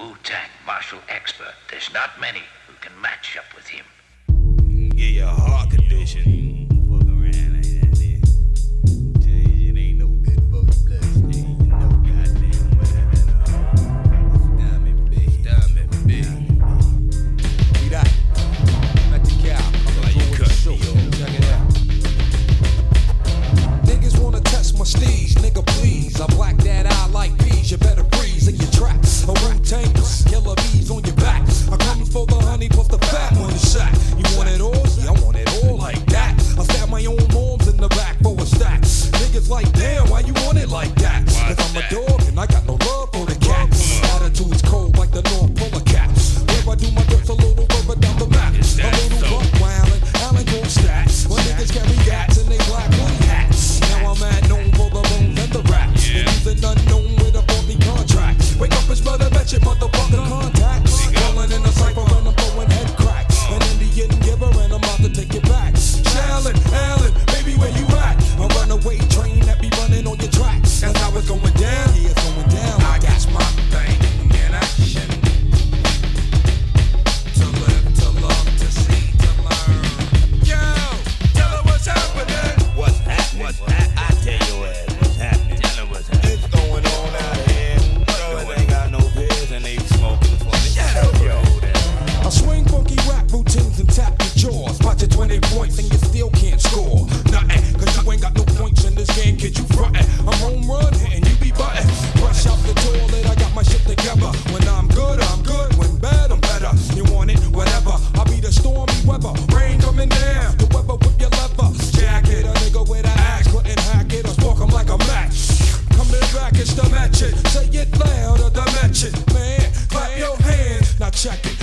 Wu-Tang martial expert. There's not many who can match up with him. Get your heart. Check it.